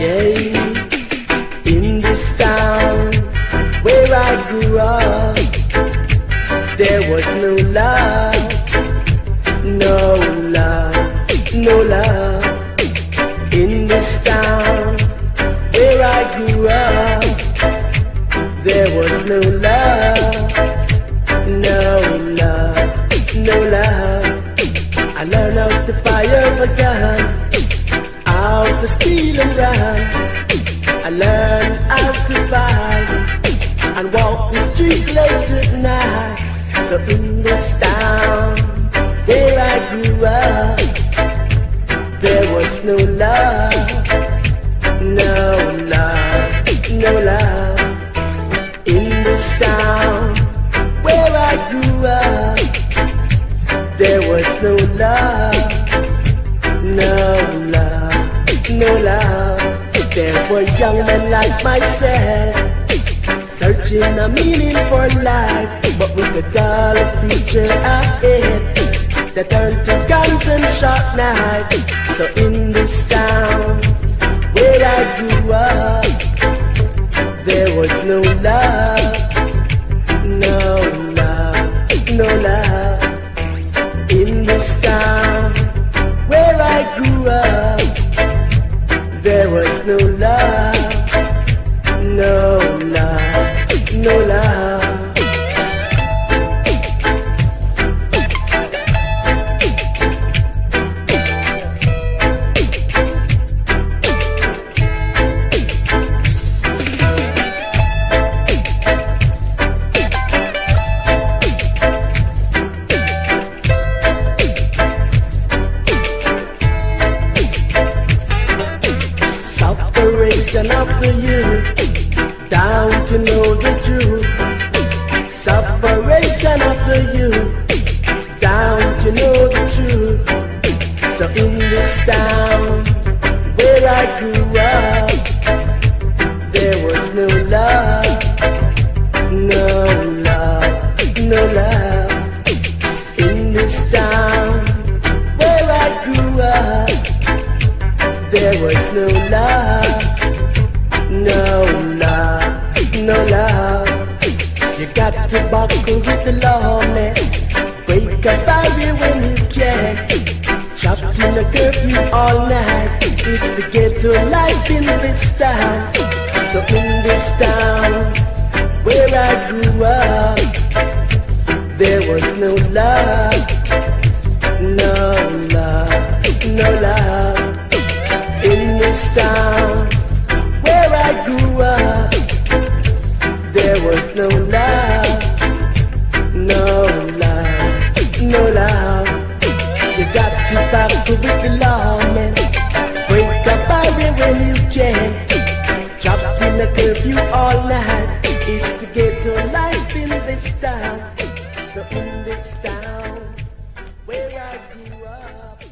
Yeah, in this town where I grew up, there was no love, no love, no love. In this town where I grew up, there was no love, no love, no love. I learned how to fire a gun, to steal and run. I learned how to fight and walk the street late at night. So in this town where I grew up, there was no love, no love, no love. In this town where I grew up, there was no love, no love, no love. There were young men like myself, searching a meaning for life, but with a dull future ahead that turned to guns and sharp knives. So in this town where I grew up, there was no love, no love, no love. In this town no love, Separation of the youth, down to know the truth. Separation of the youth, down to know the truth. So in this town where I grew up, there was no love, no love, no love. In this town where I grew up there was no love, no love, no love. You got to buckle with the law, man. Break a barrier when you can. Chopped in a curfew all night. It's the ghetto life in this town. So in this town where I grew up, there was no love, no love, no love was no love, no love, no love. You got to stop with the lawman. Break up early when you can. Drop in a curfew all night. It's the ghetto life in this town. So in this town, where I grew up.